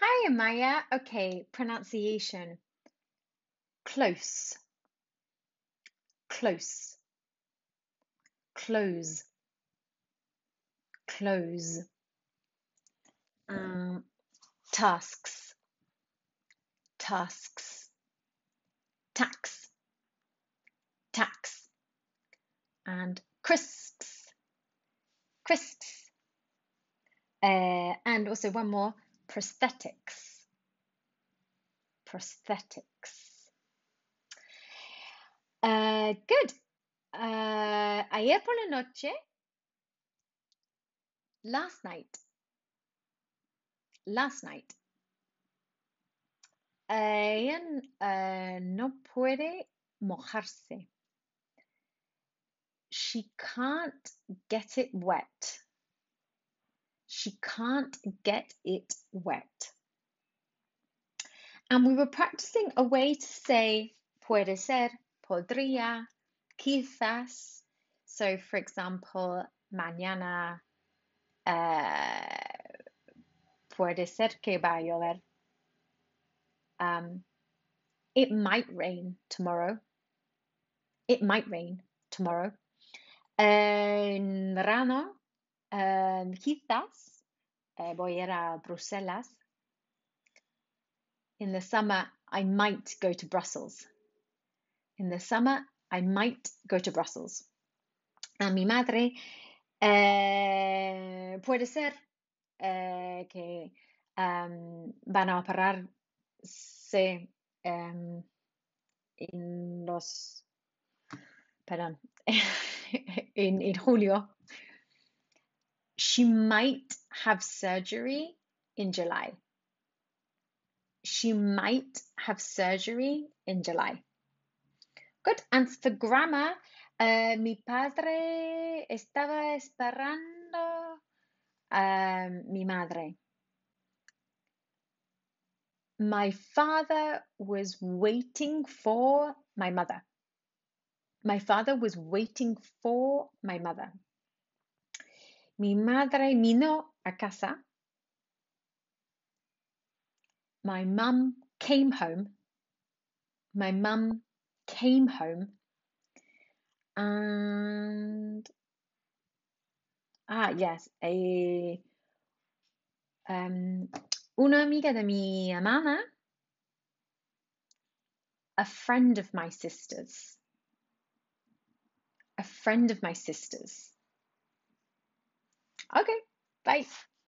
Hi, Amaia. Okay, pronunciation. Close, close, close, close. Um, tasks, tasks, tax, tax, and crisps, crisps. Uh, and also one more, prosthetics, prosthetics. Uh, good. Uh, ayer por la noche, last night, last night. Ella uh, no puede mojarse. She can't get it wet. She can't get it wet. And we were practicing a way to say puede ser, podría, quizás. So, for example, mañana uh, puede ser que va a llover. Um, it might rain tomorrow. It might rain tomorrow. En verano, um, quizás eh, voy a ir a Bruselas. In the summer, I might go to Brussels. In the summer, I might go to Brussels. A mi madre eh, puede ser eh, que um, van a operarse um, en los, perdón, in, in julio. She might have surgery in July. She might have surgery in July. Good. And for grammar, uh, mi padre estaba esperando a mi madre. My father was waiting for my mother. My father was waiting for my mother. Mi madre vino a casa. My mum came home. My mum came home. And ah, yes, a um, una amiga de mi hermana, a friend of my sister's, a friend of my sister's. Okay, bye.